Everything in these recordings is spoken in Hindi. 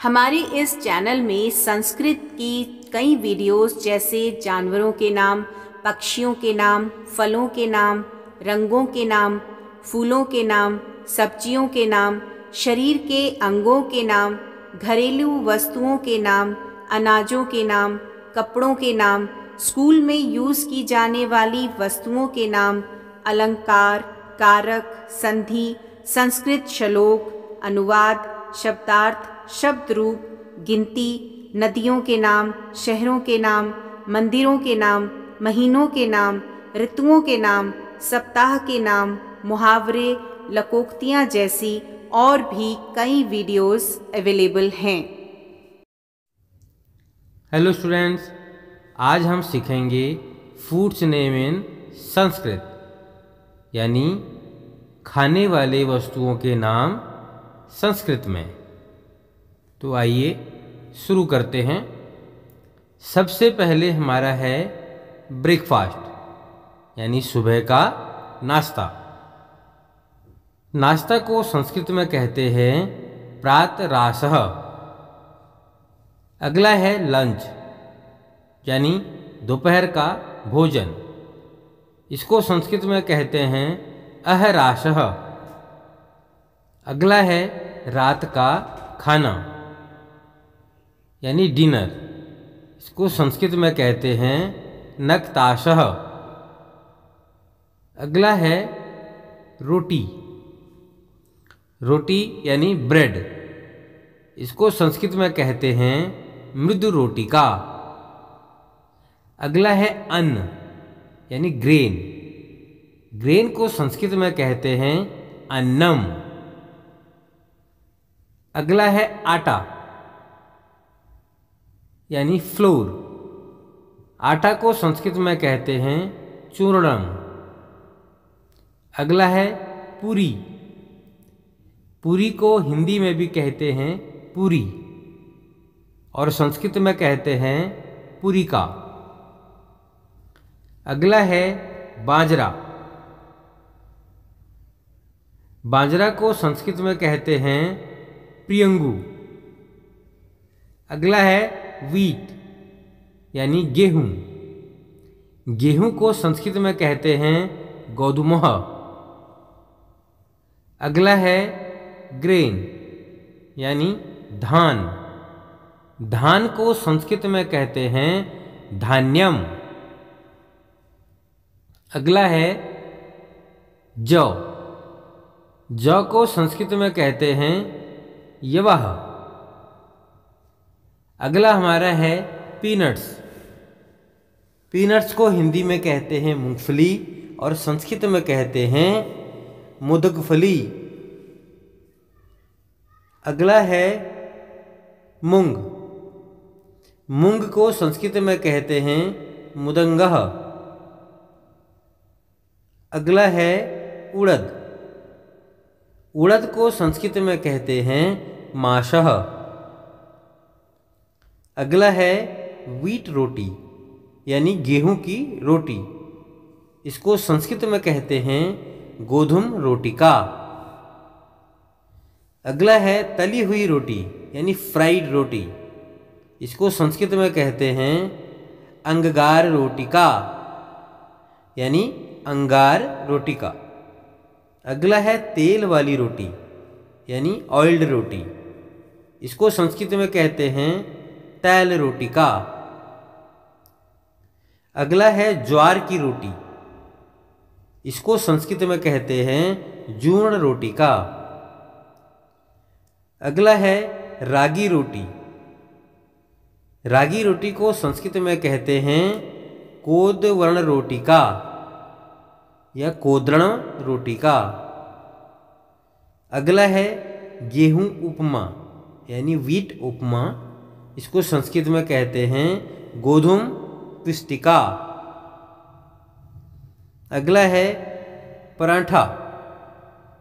हमारे इस चैनल में संस्कृत की कई वीडियोस जैसे जानवरों के नाम पक्षियों के नाम फलों के नाम रंगों के नाम फूलों के नाम सब्जियों के नाम शरीर के अंगों के नाम घरेलू वस्तुओं के नाम अनाजों के नाम कपड़ों के नाम स्कूल में यूज़ की जाने वाली वस्तुओं के नाम अलंकार कारक संधि संस्कृत श्लोक अनुवाद शब्दार्थ शब्द रूप गिनती, नदियों के नाम, शहरों के नाम, मंदिरों के नाम, महीनों के नाम, ऋतुओं के नाम, सप्ताह के नाम, मुहावरे, लकोक्तियाँ जैसी और भी कई वीडियोस अवेलेबल हैं। हेलो स्टूडेंट्स, आज हम सीखेंगे फूड्स नेम इन संस्कृत, यानी खाने वाले वस्तुओं के नाम संस्कृत में। तो आइए शुरू करते हैं। सबसे पहले हमारा है ब्रेकफास्ट यानी सुबह का नाश्ता। नाश्ता को संस्कृत में कहते हैं प्रातराश। अगला है लंच यानी दोपहर का भोजन। इसको संस्कृत में कहते हैं अहराश। अगला है रात का खाना। यानी डिनर। इसको संस्कृत में कहते हैं नक्ताश। अगला है रोटी। रोटी यानी ब्रेड। इसको संस्कृत में कहते हैं मृदु रोटी का अगला है अन्न यानी ग्रेन। ग्रेन को संस्कृत में कहते हैं अन्नम। अगला है आटा। यानी फ्लोर। आटा को संस्कृत में कहते हैं चूर्णम। अगला है पूरी। पूरी को हिंदी में भी कहते हैं पूरी और संस्कृत में कहते हैं पूरी का अगला है बाजरा। बाजरा को संस्कृत में कहते हैं प्रियंगू। अगला है वीट यानी गेहूँ। गेहूँ को संस्कृत में कहते हैं गौदुमह। अगला है ग्रेन यानी धान। धान को संस्कृत में कहते हैं धान्यम। अगला है जौ। जौ को संस्कृत में कहते हैं यवाह। अगला हमारा है पीनट्स। पीनट्स को हिंदी में कहते हैं मूंगफली और संस्कृत में कहते हैं मुदगफली। अगला है मूंग। मूंग को संस्कृत में कहते हैं मुदंगह। अगला है उड़द। उड़द को संस्कृत में कहते हैं माशह। अगला है वीट रोटी, यानी गेहूँ की रोटी। इसको संस्कृत में कहते हैं गोधुम रोटी का। अगला है तली हुई रोटी, यानी फ्राइड रोटी। इसको संस्कृत में कहते हैं अंगगार रोटी का, यानी अंगार रोटी का। अगला है तेल वाली रोटी, यानी ऑयल्ड रोटी। इसको संस्कृत में कहते हैं तैल रोटी का। अगला है ज्वार की रोटी। इसको संस्कृत में कहते हैं जूर्ण रोटी का। अगला है रागी रोटी। रागी रोटी को संस्कृत में कहते हैं कोद वर्ण रोटी का या कोदरण रोटी का। अगला है गेहूँ उपमा, यानी वीट उपमा। इसको संस्कृत में कहते हैं गोधुम पिष्टिका अगला है पराठा।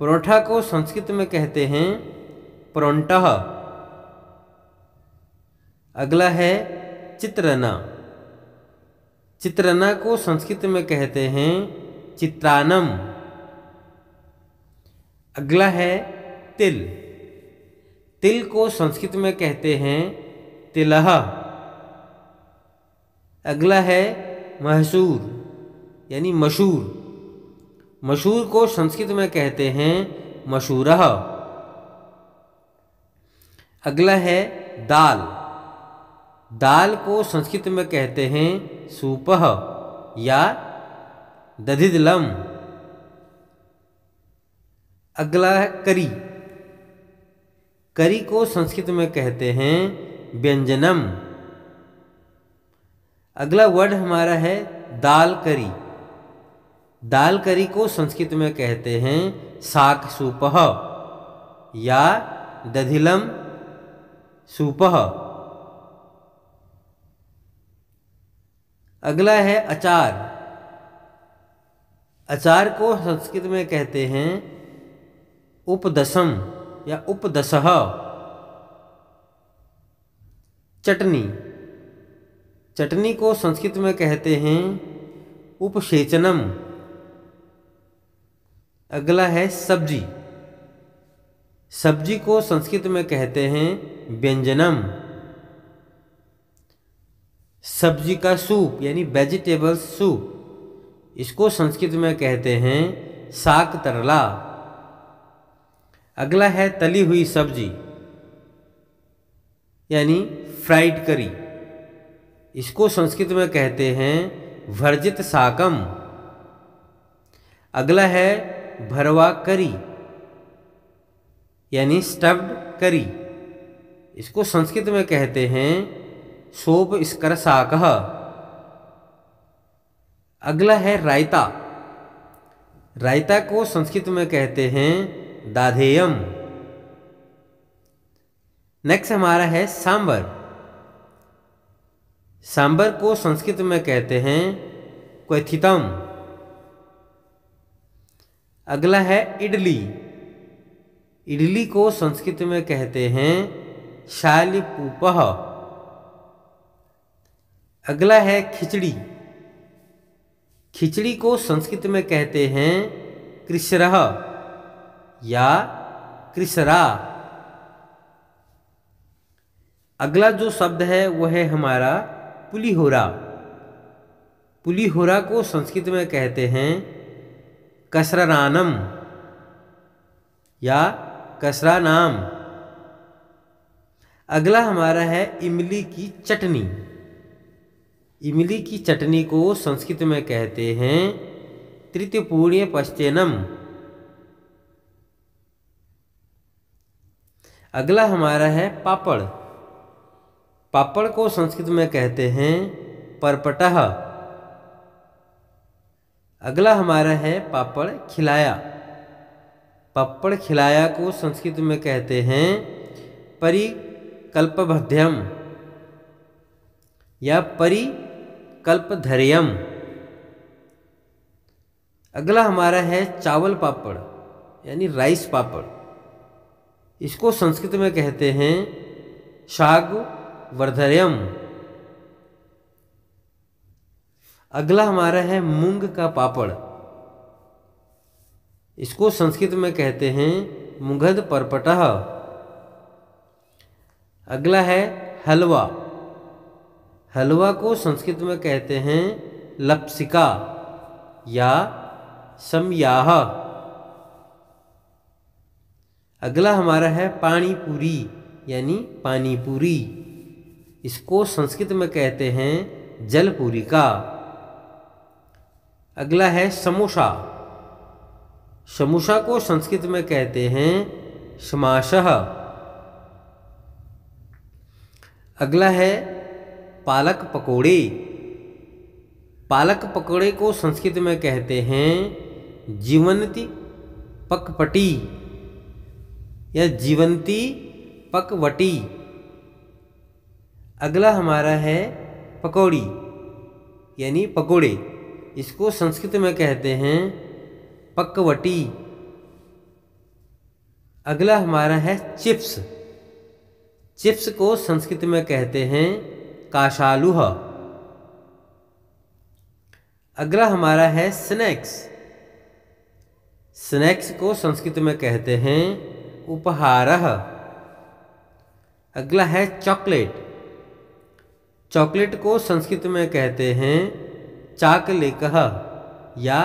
परोठा को संस्कृत में कहते हैं परोंटह अगला है चित्रना। चित्रना को संस्कृत में कहते हैं चित्रानम। अगला है तिल। तिल को संस्कृत में कहते हैं तिलह अगला है महसूर, यानी मशहूर। मशहूर को संस्कृत में कहते हैं मशूरह अगला है दाल। दाल को संस्कृत में कहते हैं सूपह, या दधिदलम। अगला है करी। करी को संस्कृत में कहते हैं व्यंजनम। अगला वर्ड हमारा है दाल करी दाल करी को संस्कृत में कहते हैं साक सूपह या दधिलम सूपह। अगला है अचार। अचार को संस्कृत में कहते हैं उपदसम या उपदसह चटनी। चटनी को संस्कृत में कहते हैं उपसेचनम। अगला है सब्ज़ी। सब्ज़ी को संस्कृत में कहते हैं व्यंजनम। सब्ज़ी का सूप, यानी वेजिटेबल सूप इसको संस्कृत में कहते हैं साक तरला अगला है तली हुई सब्ज़ी, यानी फ्राइड करी। इसको संस्कृत में कहते हैं वर्जित साकम। अगला है भरवा करी, यानी स्टफ्ड करी। इसको संस्कृत में कहते हैं सोप स्कर साक अगला है रायता। रायता को संस्कृत में कहते हैं दाधेयम। नेक्स्ट हमारा है सांबर सांबर को संस्कृत में कहते हैं क्वथितम अगला है इडली। इडली को संस्कृत में कहते हैं शालिपूपह। अगला है खिचड़ी। खिचड़ी को संस्कृत में कहते हैं कृष्रह या कृसरा अगला जो शब्द है, वह है हमारा पुलिहोरा। पुलिहोरा को संस्कृत में कहते हैं कसरानम या कसरा नाम अगला हमारा है इमली की चटनी। इमली की चटनी को संस्कृत में कहते हैं तृतीयपूर्णीय पश्चेनम। अगला हमारा है पापड़। पापड़ को संस्कृत में कहते हैं परपटह। अगला हमारा है पापड़ खिलाया। पापड़ खिलाया को संस्कृत में कहते हैं परिकल्पभध्यम या परिकल्पधर्यम। अगला हमारा है चावल पापड़, यानी राइस पापड़। इसको संस्कृत में कहते हैं शाग वर्धयम। अगला हमारा है मूंग का पापड़। इसको संस्कृत में कहते हैं मुगध परपटह। अगला है हलवा। हलवा को संस्कृत में कहते हैं लपसिका या समयाह। अगला हमारा है पानी पूरी यानी पानी पूरी इसको संस्कृत में कहते हैं जलपूरी का। अगला है समोसा समोसा को संस्कृत में कहते हैं समाशह अगला है पालक पकोड़े। पालक पकोड़े को संस्कृत में कहते हैं जीवंती पकपटी या जीवंती पकवटी। अगला हमारा है पकौड़ी, यानी पकोड़े। इसको संस्कृत में कहते हैं पकवटी। अगला हमारा है चिप्स। चिप्स को संस्कृत में कहते हैं काशालुह। अगला हमारा है स्नैक्स। स्नैक्स को संस्कृत में कहते हैं उपहार। अगला है चॉकलेट। चॉकलेट को संस्कृत में कहते हैं चाकलेक या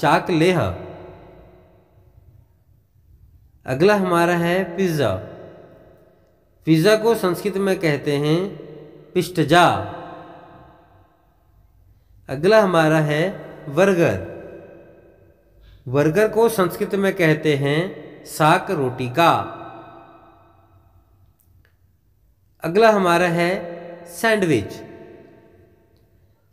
चाकलेह। अगला हमारा है पिज़्ज़ा। पिज़्ज़ा को संस्कृत में कहते हैं पिष्टजा अगला हमारा है बर्गर। बर्गर को संस्कृत में कहते हैं साक रोटी का। अगला हमारा है सैंडविच।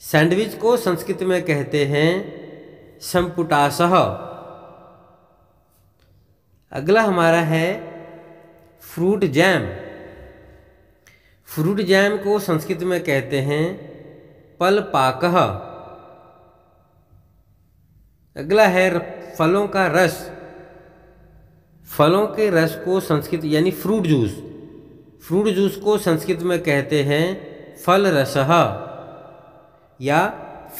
सैंडविच को संस्कृत में कहते हैं संपुटासह। अगला हमारा है फ्रूट जैम। फ्रूट जैम को संस्कृत में कहते हैं पल पाकह। अगला है फलों का रस। फलों के रस को संस्कृत यानी फ्रूट जूस। फ्रूट जूस को संस्कृत में कहते हैं फल रसह या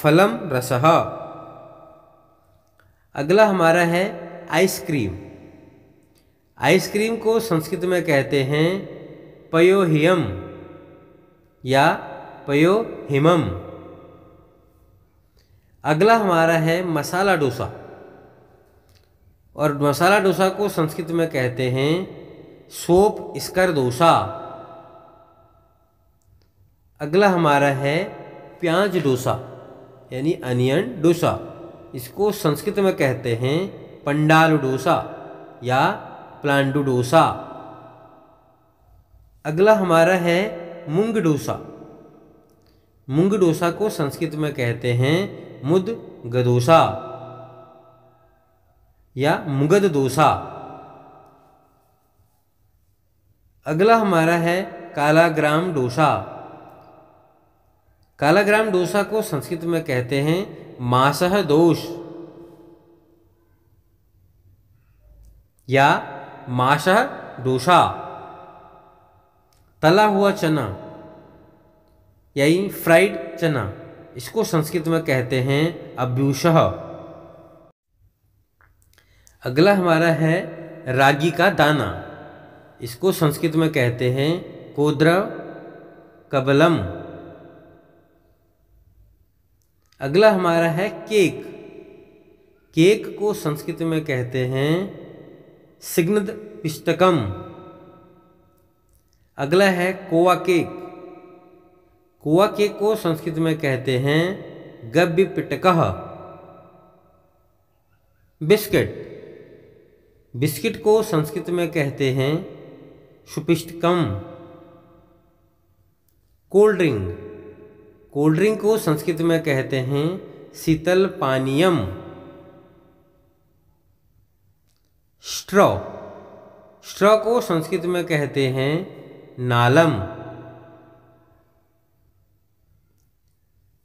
फलम रसह अगला हमारा है आइसक्रीम। आइसक्रीम को संस्कृत में कहते हैं पयोहियम या पयोहिमम। अगला हमारा है मसाला डोसा। और मसाला डोसा को संस्कृत में कहते हैं सोप इसकर डोसा। अगला हमारा है प्याज डोसा, यानी अनियन डोसा। इसको संस्कृत में कहते हैं पंडाल डोसा या प्लांडू डोसा। अगला हमारा है मूंग डोसा। मूंग डोसा को संस्कृत में कहते हैं मुद गदोसा या मुगद डोसा। अगला हमारा है कालाग्राम डोसा। कालाग्राम डोसा को संस्कृत में कहते हैं मासह दोष या माशह डोसा। तला हुआ चना यानी फ्राइड चना, इसको संस्कृत में कहते हैं अभ्यूषह अगला हमारा है रागी का दाना। इसको संस्कृत में कहते हैं कोद्र कबलम। अगला हमारा है केक। केक को संस्कृत में कहते हैं सिग्नद पिष्टकम। अगला है कोआ केक। कोआ केक को संस्कृत में कहते हैं गव्य पिटक बिस्किट। बिस्किट को संस्कृत में कहते हैं सुपिष्टकम कोल्ड ड्रिंक। कोल्ड ड्रिंक को संस्कृत में कहते हैं शीतल पानीयम। स्ट्रॉ। स्ट्रॉ को संस्कृत में कहते हैं नालम।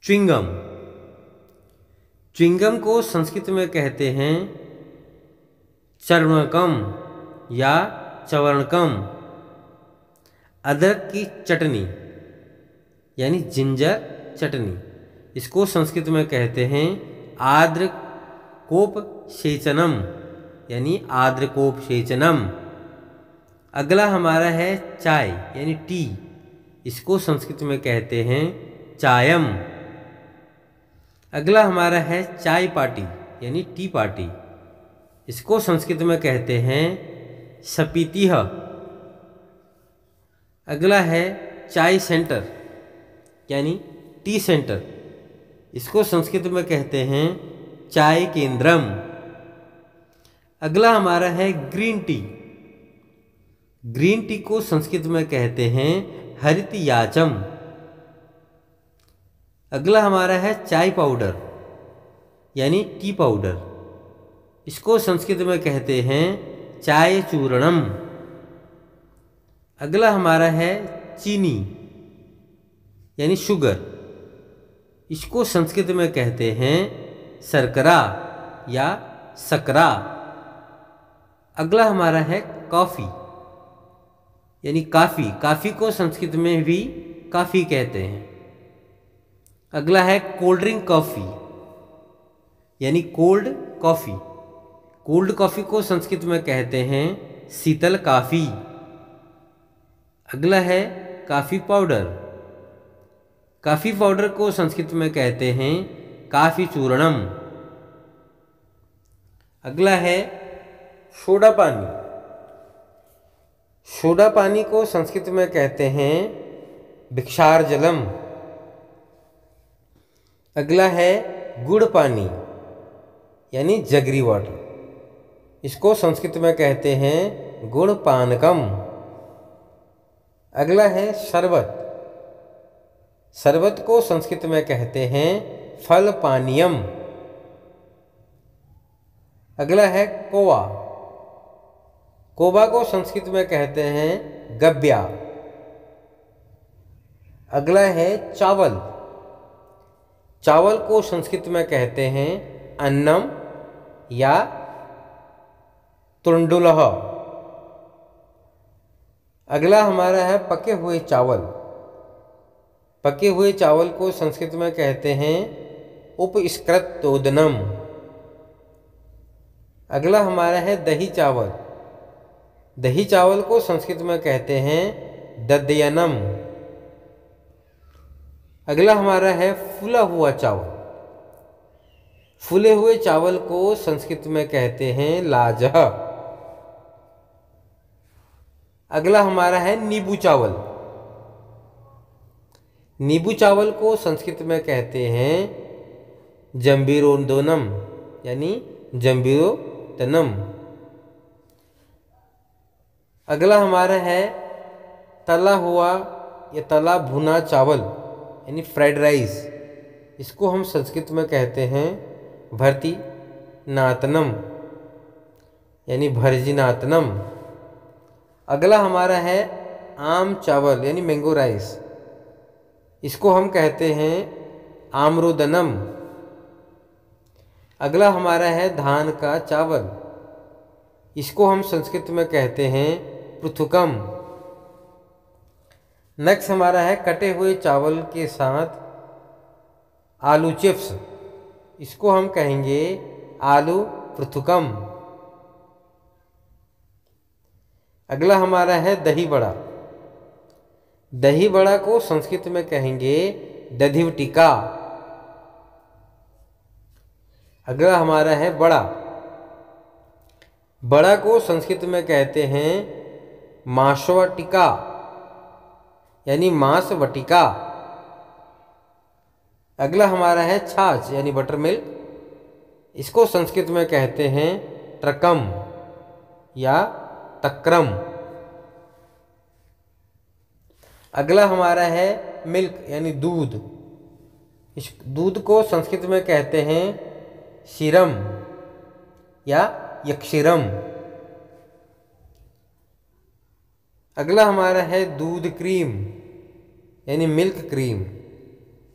च्विंगम। च्विंगम को संस्कृत में कहते हैं चर्णकम या चवर्णकम। अदरक की चटनी, यानी जिंजर चटनी, इसको संस्कृत में कहते हैं आद्र कोप सेचनम यानी आद्रकोप सेचनम अगला हमारा है चाय, यानी टी, इसको संस्कृत में कहते हैं चायम। अगला हमारा है चाय पार्टी, यानी टी पार्टी, इसको संस्कृत में कहते हैं सपीतिह। अगला है चाय सेंटर, यानी टी सेंटर। इसको संस्कृत में कहते हैं चाय केंद्रम। अगला हमारा है ग्रीन टी। ग्रीन टी को संस्कृत में कहते हैं हरित याचम अगला हमारा है चाय पाउडर, यानी टी पाउडर। इसको संस्कृत में कहते हैं चाय चूर्णम। अगला हमारा है चीनी, यानी शुगर। इसको संस्कृत में कहते हैं शर्करा या सकरा। अगला हमारा है कॉफ़ी, यानी काफ़ी। काफ़ी को संस्कृत में भी काफ़ी कहते हैं। अगला है कोल्ड ड्रिंक कॉफ़ी, यानी कोल्ड कॉफ़ी। कोल्ड कॉफ़ी को संस्कृत में कहते हैं शीतल काफ़ी। अगला है काफ़ी पाउडर। काफ़ी पाउडर को संस्कृत में कहते हैं काफ़ी चूर्णम। अगला है सोडा पानी। सोडा पानी को संस्कृत में कहते हैं भिक्षार जलम अगला है गुड़ पानी, यानी जगरी वाटर। इसको संस्कृत में कहते हैं गुड़ पानकम। अगला है शरबत। शरबत को संस्कृत में कहते हैं फल पानियम। अगला है कोवा। कोबा को संस्कृत में कहते हैं गब्या अगला है चावल। चावल को संस्कृत में कहते हैं अन्नम या तुंडुलह। अगला हमारा है पके हुए चावल। पके हुए चावल को संस्कृत में कहते हैं उपस्कृतोदनम। अगला हमारा है दही चावल। दही चावल को संस्कृत में कहते हैं ददयनम। अगला हमारा है फूला हुआ चावल। फूले हुए चावल को संस्कृत में कहते हैं लाजह। अगला हमारा है नींबू चावल। नींबू चावल को संस्कृत में कहते हैं जम्बीरोदोनम, यानी जम्बीरोतनम अगला हमारा है तला हुआ या तला भुना चावल, यानी फ्राइड राइस। इसको हम संस्कृत में कहते हैं भरती नातनम यानी भरजी नातनम अगला हमारा है आम चावल, यानी मैंगो राइस इसको हम कहते हैं आम्रोदनम। अगला हमारा है धान का चावल। इसको हम संस्कृत में कहते हैं पृथुकम। नेक्स्ट हमारा है कटे हुए चावल के साथ आलू चिप्स इसको हम कहेंगे आलू पृथुकम। अगला हमारा है दही बड़ा दही बड़ा को संस्कृत में कहेंगे दधिव टिका अगला हमारा है बड़ा। बड़ा को संस्कृत में कहते हैं मांसवटिका, यानी मांस वटिका अगला हमारा है छाछ, यानी बटर मिल्क इसको संस्कृत में कहते हैं ट्रकम या तक्रम अगला हमारा है मिल्क, यानी दूध। इस दूध को संस्कृत में कहते हैं शिरम या यक्षिरम। अगला हमारा है दूध क्रीम, यानी मिल्क क्रीम।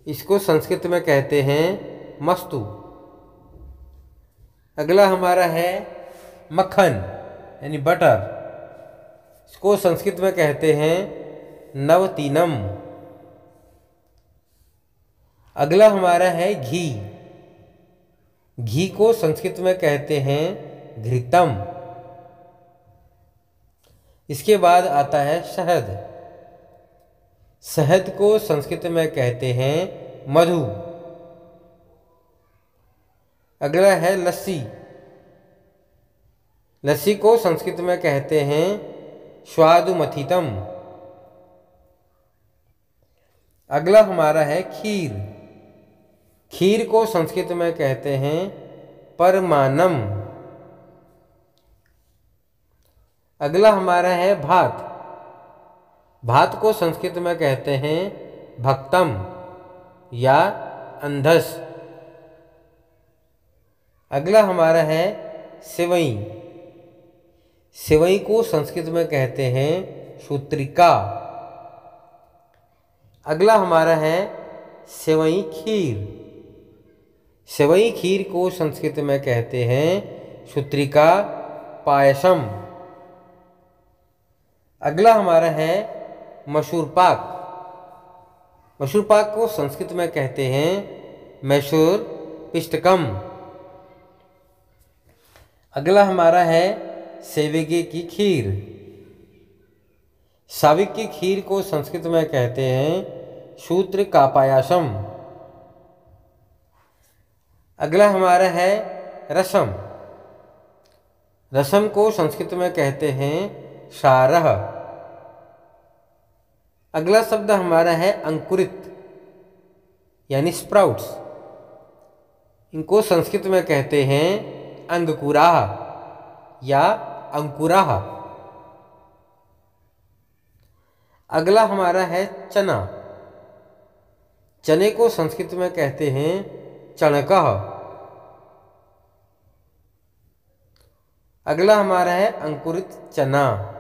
इसको संस्कृत में कहते हैं मस्तु। अगला हमारा है मक्खन, यानी बटर। इसको संस्कृत में कहते हैं नवतीनम। अगला हमारा है घी। घी को संस्कृत में कहते हैं घृतम। इसके बाद आता है शहद। शहद को संस्कृत में कहते हैं मधु। अगला है लस्सी। लस्सी को संस्कृत में कहते हैं स्वादुमथितम। अगला हमारा है खीर। खीर को संस्कृत में कहते हैं परमानम। अगला हमारा है भात। भात को संस्कृत में कहते हैं भक्तम या अंधस। अगला हमारा है सिवई। सिवई को संस्कृत में कहते हैं सूत्रिका। अगला हमारा है सेवई खीर। सेवई खीर को संस्कृत में कहते हैं सूत्रिका पायसम। अगला हमारा है मशहूर पाक। मशहूर पाक को संस्कृत में कहते हैं मैसूर पिष्टकम। अगला हमारा है सेविगे की खीर। साविक की खीर को संस्कृत में कहते हैं शूत्र का पायासम अगला हमारा है रसम। रसम को संस्कृत में कहते हैं शारह अगला शब्द हमारा है अंकुरित, यानी स्प्राउट्स। इनको संस्कृत में कहते हैं अंगकुराह या अंकुराह अगला हमारा है चना। चने को संस्कृत में कहते हैं चणकह अगला हमारा है अंकुरित चना।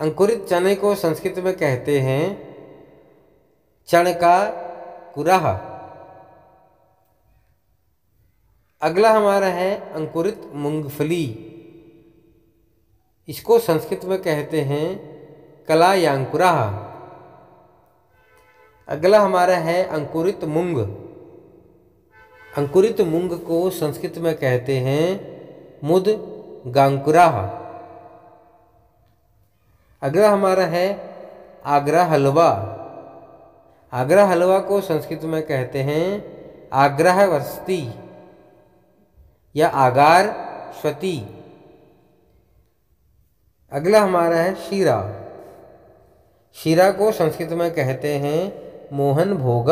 अंकुरित चने को संस्कृत में कहते हैं चणका कुराह अगला हमारा है अंकुरित मूंगफली। इसको संस्कृत में कहते हैं कला यांकुराह अगला हमारा है अंकुरित मूंग। अंकुरित मूंग को संस्कृत में कहते हैं मुद गांकुराह। अगला हमारा है आगरा हलवा। आगरा हलवा को संस्कृत में कहते हैं आग्रह वस्ती या आगार स्वती। अगला हमारा है शीरा। शीरा को संस्कृत में कहते हैं मोहन भोग।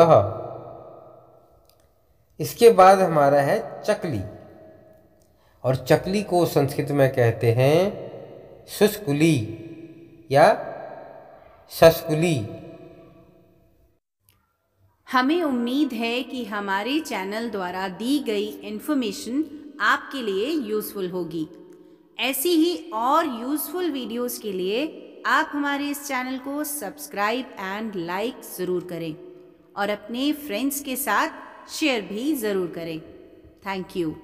इसके बाद हमारा है चकली। और चकली को संस्कृत में कहते हैं शुष्कुली या शस्कुली हमें उम्मीद है कि हमारे चैनल द्वारा दी गई इन्फॉर्मेशन आपके लिए यूज़फुल होगी। ऐसी ही और यूज़फुल वीडियोस के लिए आप हमारे इस चैनल को सब्सक्राइब एंड लाइक ज़रूर करें और अपने फ्रेंड्स के साथ शेयर भी ज़रूर करें। Thank you